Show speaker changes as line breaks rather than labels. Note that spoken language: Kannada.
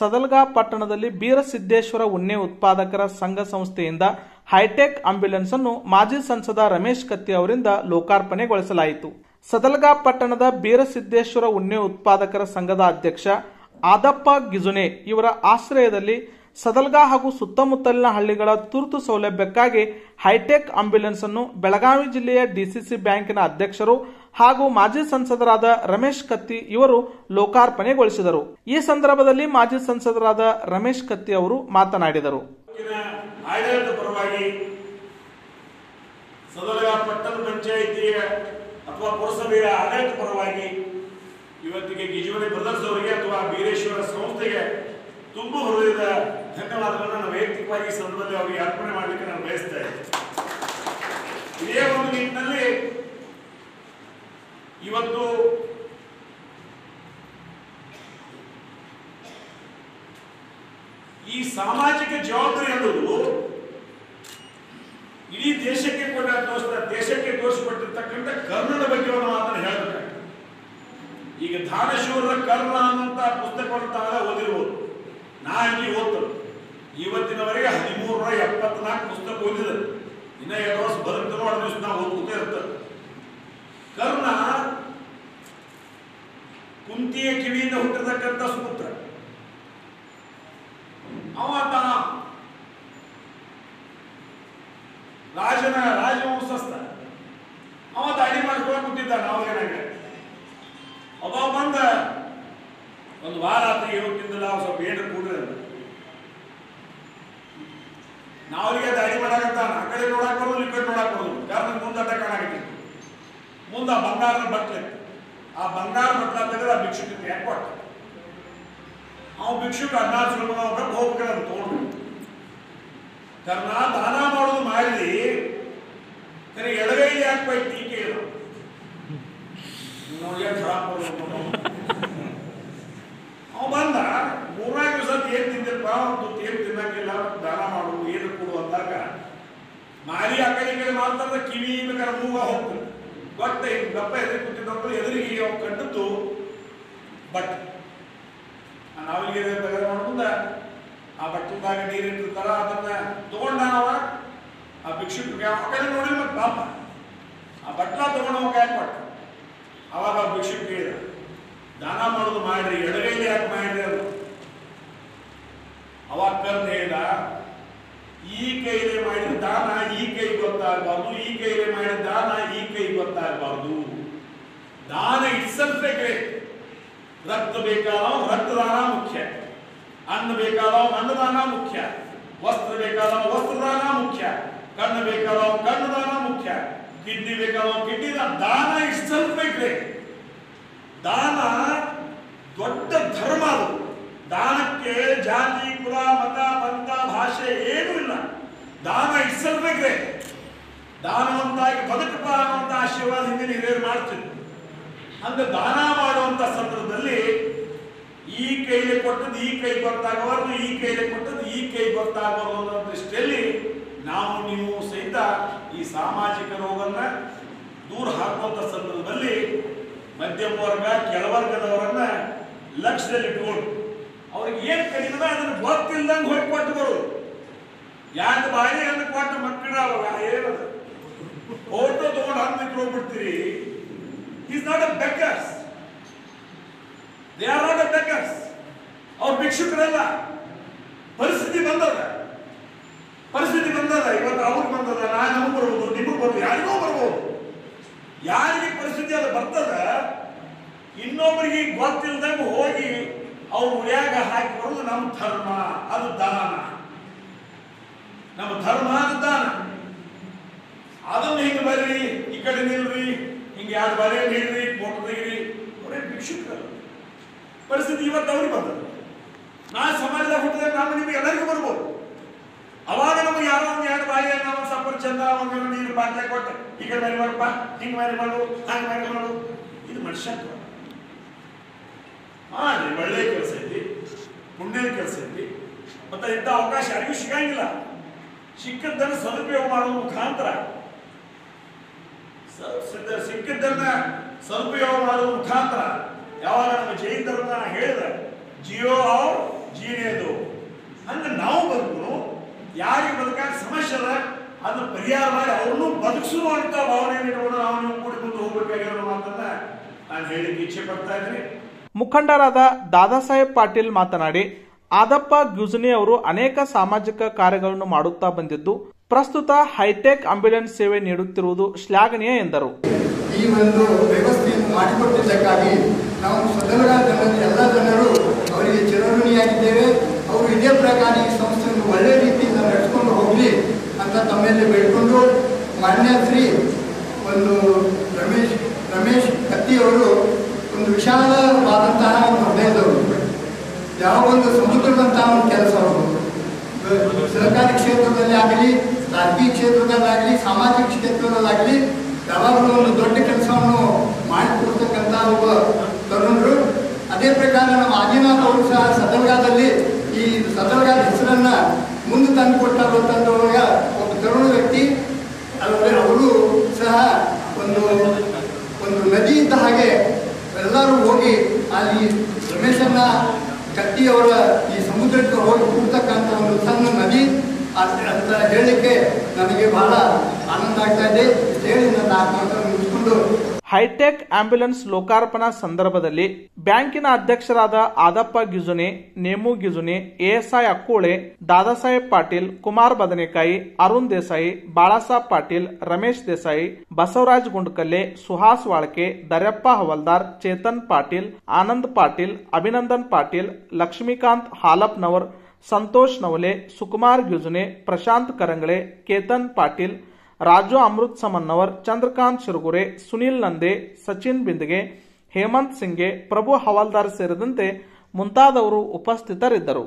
ಸದಲ್ಗಾ ಪಟ್ಟಣದಲ್ಲಿ ಬೀರಸಿದ್ದೇಶ್ವರ ಉಣ್ಣೆ ಉತ್ಪಾದಕರ ಸಂಘ ಸಂಸ್ಥೆಯಿಂದ ಹೈಟೆಕ್ ಆಂಬ್ಯುಲೆನ್ಸ್ ಅನ್ನು ಮಾಜಿ ಸಂಸದ ರಮೇಶ್ ಕತ್ತಿ ಅವರಿಂದ ಲೋಕಾರ್ಪಣೆಗೊಳಿಸಲಾಯಿತು. ಸದಲ್ಗಾ ಪಟ್ಟಣದ ಬೀರಸಿದ್ದೇಶ್ವರ ಉಣ್ಣೆ ಉತ್ಪಾದಕರ ಸಂಘದ ಅಧ್ಯಕ್ಷ ಆದಪ್ಪ ಗಿಜುನೆ ಇವರ ಆಶ್ರಯದಲ್ಲಿ ಸದಲ್ಗಾ ಹಾಗೂ ಸುತ್ತಮುತ್ತಲಿನ ಹಳ್ಳಿಗಳ ತುರ್ತು ಸೌಲಭ್ಯಕ್ಕಾಗಿ ಹೈಟೆಕ್ ಆಂಬ್ಯುಲೆನ್ಸ್ ಅನ್ನು ಬೆಳಗಾವಿ ಜಿಲ್ಲೆಯ ಡಿಸಿಸಿ ಬ್ಯಾಂಕಿನ ಅಧ್ಯಕ್ಷರು ಹಾಗೂ ಮಾಜಿ ಸಂಸದರಾದ ರಮೇಶ್ ಕತ್ತಿ ಇವರು ಲೋಕಾರ್ಪಣೆಗೊಳಿಸಿದರು. ಈ ಸಂದರ್ಭದಲ್ಲಿ ಮಾಜಿ ಸಂಸದರಾದ ರಮೇಶ್ ಕತ್ತಿ ಅವರು ಮಾತನಾಡಿದರು.
ಅಥವಾ ಪುರಸಭೆಯ ಆಡಳಿತ ಪರವಾಗಿ ಇವತ್ತಿಗೆ ಗಿಜುವಳಿ ಬ್ರದರ್ಸ್ ಅವರಿಗೆ ಅಥವಾ ಬೀರೇಶ್ವರ ಸಂಸ್ಥೆಗೆ ತುಂಬ ಹೃದಯದ ಧನ್ಯವಾದಗಳನ್ನು ನಾನು ವೈಯಕ್ತಿಕವಾಗಿ ಸಂದರ್ಭದಲ್ಲಿ ಅವರಿಗೆ ಅರ್ಪಣೆ ಮಾಡಲಿಕ್ಕೆ ನಾನು ಬಯಸ್ತಾ ಇದ್ದೇನೆ ಇದೇ ಒಂದು ನಿಟ್ಟಿನಲ್ಲಿ ಇವತ್ತು ಈ ಸಾಮಾಜಿಕ ಜವಾಬ್ದಾರಿ ಅನ್ನೋದು ಇಡೀ ದೇಶಕ್ಕೆ ಕೊಟ್ಟ ತೋರಿಸಿದ ದೇಶಕ್ಕೆ ತೋರಿಸಿಕೊಟ್ಟಿರ್ತಕ್ಕಂಥ ಕರ್ಣದ ಬಗ್ಗೆ ಒಂದು ಮಾತನ್ನು ಹೇಳ್ತಾರೆ ಈಗ ದಾನಶೂರರ ಕರ್ಣ ಅಂತ ಪುಸ್ತಕವನ್ನು ತಾವೆಲ್ಲ ಓದಿರ್ಬೋದು. ನಾ ಇಲ್ಲಿ ಓದ್ತು ಇವತ್ತಿನವರೆಗೆ ಹದಿಮೂರ ಎಪ್ಪತ್ನಾಲ್ಕು ಪುಸ್ತಕ ಓದಿದೆ. ಇನ್ನ ಎರಡು ವರ್ಷ ಬದುಕ್ತಾರೋ ನಾವು ಓದ್ಕೊತೇ ಇರ್ತದೆ ಕರ್ಣ ಕುಂತಿಯ ಕಿವಿಯಿಂದ ಹುಟ್ಟಿರ್ತಕ್ಕಂಥ ಸೂತ್ರ. ಅವ ತನ್ನ ರಾಜನ ರಾಜವಂಶಸ್ಥ. ಅವ ದಾಡಿ ಮಾಡ್ಕೊಂಡು ಕೂತಿದ್ದ ನಾವೇನಾಗ ಅವ ಬಂದ, ಒಂದು ವಾರ ಆತ ಏನು ತಿಂದಿಲ್ಲ ಅವ ಸ್ವಲ್ಪ ಏನು ಕೂಡ ಅಂದ. ನಾವ್ರಿಗೆ ದಾಡಿ ಮಾಡಾಕತ್ತ ಆ ಕಡೆ ನೋಡಕ್ ಬರೋದು, ಈ ಕಡೆ ನೋಡಕ್ ಬರೋದು. ಕಾರಣ ಮುಂದಟ ಕಾಣಾಕತ್ತಿತ್ತು ಮುಂದ ಬಂಗಾರದ ಬಟ್ಲೆ ಆ ಬಂಗಾರ ಬಟ್ಲ ತೆಗೆದು ಆ ಭಿಕ್ಷುಕಕ್ಕೆ ಯಾಕೆ ಕೊಟ್ಟ ಅವ ಭಿಕ್ಷುಕ ಅನ್ನ ಸುಲಭ ಹೋಗ್ಬೇಕಂತ ತಗೊಂಡು ಕರ್ಣ ದಾನ ಮಾಡೋದು ಮಾಡಿ ಕರೆ ಎಡಗೈ ಯಾಕೆ ಬೈ ಟೀಕೆ ಇಲ್ಲ ಅವ ಬಂದ, ಮೂರ್ನಾಲ್ಕು ದಿವಸ ಏನ್ ತಿಂದಿಲ್ಪ ಒಂದು ಏನ್ ತಿನ್ನಂಗಿಲ್ಲ ದಾನ ಮಾಡು, ಏನು ಕೊಡು ಅಂದಾಗ ಮಾರಿ ಆ ಕಡೆ ಕಿವಿ ಬೇಕಾದ್ರೆ ಮೂಗ ಹೋಗ್ತದೆ. ಹಿಂಗ್ ಗಪ್ಪ ಎದುರು ಕೂತಿದ್ದು ಎದುರಿಗೆ ಕಂಡದ್ದು ಬಟ್ ನಾವಿಗೆ ತೆಗೆದು ಮಾಡ್ಕೊಂಡ ಆ ಬಟ್ಟದಾಗ ನೀರಿಟ್ಟಿರ್ತಾರ ಅದನ್ನ ತಗೊಂಡ ಅವ ಆ ಭಿಕ್ಷು ಯಾವಾಗ ನೋಡಿ ಮತ್ತೆ ಪಾಪ. ಆ ಬಟ್ಲ ತಗೊಂಡವ ಯಾಕೆ ಕೊಟ್ಟ ಅವಾಗ ಆ ಭಿಕ್ಷುಕ ಕೇಳಿದ, ದಾನ ಮಾಡೋದು ಮಾಡ್ರಿ, ಎಡಗೈಲಿ ಯಾಕೆ ಮಾಡ್ರಿ? ಅದು ಅವಾಗ ಕರ್ದು ಹೇಳಿದ ಈ ಕೈಲೇ ಮಾಡಿದ ದಾನ ಈ ಕೈ ಗೊತ್ತಾಗಬಾರ್ದು ದಾನ ಇಟ್ಸೆಲ್ಫ್ ಗ್ರೇಟ್ ರಕ್ತ ಬೇಕಾದವ ರಕ್ತದಾನ ಮುಖ್ಯ ಅನ್ನ ಬೇಕಾದವ ಅನ್ನದಾನ ಮುಖ್ಯ ವಸ್ತ್ರ ಬೇಕಾದವ ವಸ್ತ್ರದಾನ ಮುಖ್ಯ ಕಣ್ಣು ಬೇಕಾದವ ಕಣ್ಣುದಾನ ಮುಖ್ಯ ಕಿಡ್ನಿ ಬೇಕಾದವ ಕಿಡ್ನಿ ದಾನ ಇಟ್ಸೆಲ್ಫ್ ಗ್ರೇಟ್ ದಾನ ದೊಡ್ಡ ಧರ್ಮ ಅದು ದಾನಕ್ಕೆ ಜಾತಿ ಕುಲ ಮತ ಪಂಥ ಭಾಷೆ ಏನೂ ಇಲ್ಲ ದಾನ ಇಟ್ಸೆಲ್ಫ್ ಗ್ರೇಟ್ ದಾನವಂತಾಗಿ ಬದುಕಪ್ಪ ಅನ್ನುವಂಥ ಆಶೀರ್ವಾದ ಹಿಂದಿನ ಹಿರಿಯರು ಮಾಡ್ತೀವಿ ಅಂದ್ರೆ ದಾನ ಮಾಡುವಂತ ಸಂದರ್ಭದಲ್ಲಿ ಈ ಕೈಲಿ ಕೊಟ್ಟದ್ದು ಈ ಕೈ ಗೊತ್ತಾಗಬಾರ್ದು ಈ ಕೈಲಿ ಕೊಟ್ಟದ್ದು ಈ ಕೈ ಗೊತ್ತಾಗಬಾರ್ದು ಅನ್ನೋ ದೃಷ್ಟಿಯಲ್ಲಿ ನಾವು ನೀವು ಸಹಿತ ಈ ಸಾಮಾಜಿಕ ರೋಗನ್ನ ದೂರ ಹಾಕುವಂತ ಸಂದರ್ಭದಲ್ಲಿ ಮಧ್ಯಮ ವರ್ಗ ಕೆಳವರ್ಗದವರನ್ನ ಲಕ್ಷ್ಯದಲ್ಲಿ ಇಟ್ಕೊಂಡು ಅವ್ರಿಗೆ ಏನ್ ಕಲಿತದ ಅದನ್ನು ಗೊತ್ತಿಲ್ಲದಂಗೆ ಹೋಗಿ ಕೊಟ್ಟು ಬರೋದು ಯಾಕೆ ಬಾರಿ ಅದನ್ನು ಕೊಟ್ಟು ಮಕ್ಕಳ ಏನದು ಫೋಟೋ ತಗೊಂಡು ಹಣ್ಣು ಹೋಗ್ಬಿಡ್ತೀರಿ. Is not a beggars they are not a beggars ಅವ್ರು ಭಿಕ್ಷುಕರಲ್ಲ. ಪರಿಸ್ಥಿತಿ ಬಂದದ ಪರಿಸ್ಥಿತಿ ಬಂದದ ಇವತ್ತು ಅವ್ರಿಗೆ ಬಂದದ ನಾ ನಮಗೆ ಬರ್ಬೋದು, ನಿಮಗೆ ಬರ್ಬೋದು, ಯಾರಿಗೋ ಬರ್ಬೋದು. ಯಾರಿಗೆ ಪರಿಸ್ಥಿತಿ ಅದು ಬರ್ತದ ಇನ್ನೊಬ್ಬರಿಗೆ ಗೊತ್ತಿಲ್ದಂಗೆ ಹೋಗಿ ಅವ್ರು ಉಳಿಯಾಗ ಹಾಕಿ ಬರೋದು ನಮ್ಮ ಧರ್ಮ, ಅದು ದಾನ. ನಮ್ಮ ಧರ್ಮ, ಅದು ದಾನ. ಅದನ್ನು ಹಿಂಗೆ ಬರ್ರಿ ಈ ಕಡೆ ನಿಲ್ರಿ, ಹಿಂಗೆ ಎರಡು ಬಾರಿ ಹಿಡ್ರಿ ಫೋಟೋ ತೆಗಿರಿ. ಅವರೇ ಭಿಕ್ಷುಕರು. ಪರಿಸ್ಥಿತಿ ಇವತ್ತು ಅವ್ರಿಗೆ ಬಂದ ನಾ ಸಮಾಜದಾಗ ಹುಟ್ಟಿದ್ರೆ ನಾನು ನಿಮಗೆ ಎಲ್ಲರಿಗೂ ಬರ್ಬೋದು. ಅವಾಗ ನಮಗೆ ಯಾರೋ ಒಂದು ಎರಡು ಬಾಯಿ ನಾವು ಸಂಪರ್ ಚಂದ, ಒಂದು ನೀರು ಬಾಟ್ಲೆ ಕೊಟ್ಟು, ಈ ಕಡೆ ಮೇಲೆ ಮಾಡಪ್ಪ ಹಿಂಗೆ ಮೇಲೆ ಮಾಡು, ಹಂಗೆ ಮೇಲೆ ಮಾಡು. ಇದು ಮನುಷ್ಯತ್ವ. ಮಾಡ್ರಿ ಒಳ್ಳೆ ಕೆಲಸ ಐತಿ, ಪುಣ್ಯದ ಕೆಲಸ ಐತಿ. ಮತ್ತೆ ಇಂಥ ಅವಕಾಶ ಯಾರಿಗೂ ಸಿಗಂಗಿಲ್ಲ. ಸಿಕ್ಕದ್ದನ್ನು ಸದುಪಯೋಗ ಮಾಡುವ ಮುಖಾಂತರ ಸಿಕ್ಕಿದ್ದನ್ನ ಸದುಪಯೋಗ ಮಾಡುವ ಮುಖಾಂತರ ಯಾವಾಗ ನಮ್ಮ ಜೈನ್ ಧರ್ಮ ಹೇಳಿದ, ಜಿಯೋ ಅವ್ ಜೀನೇದು ಅಂದ್ರೆ ನಾವು ಬದುಕು ಯಾರಿಗೆ ಬದುಕಾಗ ಸಮಸ್ಯೆ ಅದ, ಅದನ್ನ ಪರಿಹಾರ ಮಾಡಿ ಅವ್ರನ್ನು ಬದುಕಿಸು ಅಂತ ಭಾವನೆ ಇಟ್ಕೊಂಡು ನಾವು ನೀವು ಕೂಡಿ ಮುಂದೆ ಹೋಗ್ಬೇಕಾಗಿರೋ ಮಾತನ್ನ ನಾನು ಹೇಳಿಕ್ಕೆ ಇಚ್ಛೆ ಪಡ್ತಾ ಇದ್ರಿ
ಮುಖಂಡರಾದ ದಾದಾ ಸಾಹೇಬ್ ಪಾಟೀಲ್ ಮಾತನಾಡಿ, ಆದಪ್ಪ ಗ್ಯುಜನಿ ಅವರು ಅನೇಕ ಸಾಮಾಜಿಕ ಕಾರ್ಯಗಳನ್ನು ಮಾಡುತ್ತಾ ಬಂದಿದ್ದು ಪ್ರಸ್ತುತ ಹೈಟೆಕ್ ಆಂಬ್ಯುಲೆನ್ಸ್ ಸೇವೆ ನೀಡುತ್ತಿರುವುದು ಶ್ಲಾಘನೀಯ ಎಂದರು.
ಈ ಒಂದು ವ್ಯವಸ್ಥೆ ಮಾಡಿಕೊಟ್ಟಿದ್ದಕ್ಕಾಗಿ ನಾವು ಸದನದ ಎಲ್ಲ ಜನರು ಅವರಿಗೆ ಚಿರಋಣಿಯಾಗಿದ್ದೇವೆ ಅವರು ಇದೇ ಪ್ರಕಾರ ಈ ಸಂಸ್ಥೆಯನ್ನು ಒಳ್ಳೆ ರೀತಿಯಿಂದ ನಡೆಸ್ಕೊಂಡು ಹೋಗಲಿ ಅಂತ ತಮ್ಮಲ್ಲಿ ಬೇಡಿಕೊಂಡು ಮಾನ್ಯ ಶ್ರೀ ಒಂದು ರಮೇಶ್ ರಮೇಶ್ ಕತ್ತಿಯವರು ಒಂದು ವಿಶಾಲವಾದಂತಹ ಒಂದು ಹೃದಯದವರು ಯಾವ ಒಂದು ಸಮುದ್ರದಂತಹ ಒಂದು ಕೆಲಸ ಅವರು ಸಹಕಾರಿ ಕ್ಷೇತ್ರದಲ್ಲಿ ಆಗಲಿ ರಾಜಕೀಯ ಕ್ಷೇತ್ರದಲ್ಲಾಗಲಿ, ಸಾಮಾಜಿಕ ಕ್ಷೇತ್ರದಲ್ಲಾಗಲಿ, ಯಾವಾಗಲೂ ಒಂದು ದೊಡ್ಡ ಕೆಲಸವನ್ನು ಮಾಡಿಕೊಡ್ತಕ್ಕಂಥ ಒಬ್ಬ ತರುಣರು. ಅದೇ ಪ್ರಕಾರ ನಮ್ಮ ಆದಿನಾಥ್ ಅವರು ಸಹ ಸದರ್ಗಾದಲ್ಲಿ ಈ ಸದರ್ಗಾದ ಹೆಸರನ್ನು ಮುಂದೆ ತಂದು ಕೊಟ್ಟರು ಒಬ್ಬ ತರುಣ ವ್ಯಕ್ತಿ. ಅಲ್ಲದೆ ಅವರು ಸಹ ಒಂದು ಒಂದು ನದಿ ಇದ್ದ ಹಾಗೆ ಎಲ್ಲರೂ ಹೋಗಿ ಅಲ್ಲಿ ರಮೇಶನ್ನ ಕತ್ತಿಯವರ ಈ ಸಮುದ್ರಕ್ಕೆ ಹೋಗಿ ಕೂಡ್ತಕ್ಕಂಥ ಒಂದು ಸಣ್ಣ ನದಿ. ಅಂತ ಹೇಳಲಿಕ್ಕೆ ನನಗೆ ಬಹಳ ಆನಂದ ಆಗ್ತಾ ಇದೆ. ಹೇಳಿ ನನ್ನ ಮುಗಿಸ್ಕೊಂಡು
ಹೈಟೆಕ್ ಆಂಬ್ಯುಲೆನ್ಸ್ ಲೋಕಾರ್ಪಣಾ ಸಂದರ್ಭದಲ್ಲಿ ಬ್ಯಾಂಕಿನ ಅಧ್ಯಕ್ಷರಾದ ಆದಪ್ಪ ಗಿಜುನೆ, ನೇಮು ಗಿಜುನೆ, ಎಎಸ್ಐ ಅಕ್ಕೋಳೆ, ದಾದಾಸಾಹೇಬ್ ಪಾಟೀಲ್, ಕುಮಾರ್ ಬದನೆಕಾಯಿ, ಅರುಣ್ ದೇಸಾಯಿ, ಬಾಳಾಸಾಹೇಬ್ ಪಾಟೀಲ್, ರಮೇಶ್ ದೇಸಾಯಿ, ಬಸವರಾಜ್ ಗುಂಡ್ಕಲ್ಲೆ, ಸುಹಾಸ್ ವಾಳ್ಕೆ, ದರ್ಯಪ್ಪ ಹವಲ್ದಾರ್, ಚೇತನ್ ಪಾಟೀಲ್, ಆನಂದ್ ಪಾಟೀಲ್, ಅಭಿನಂದನ್ ಪಾಟೀಲ್, ಲಕ್ಷ್ಮೀಕಾಂತ್ ಹಾಲಪ್ನವರ್ ಸಂತೋಷ್ ನವಲೆ, ಸುಕುಮಾರ್ ಗ್ಯುಜುನೆ ಪ್ರಶಾಂತ್ ಕರಂಗಳೆ, ಕೇತನ್ ಪಾಟೀಲ್, ರಾಜು ಅಮೃತ್ ಸಮನ್ನವರ್, ಚಂದ್ರಕಾಂತ್ ಶಿರುಗುರೆ, ಸುನಿಲ್ ನಂದೆ, ಸಚಿನ್ ಬಿಂದಗೆ, ಹೇಮಂತ್ ಸಿಂಗೆ, ಪ್ರಭು ಹವಾಲ್ದಾರ್ ಸೇರಿದಂತೆ ಮುಂತಾದವರು ಉಪಸ್ಥಿತರಿದ್ದರು.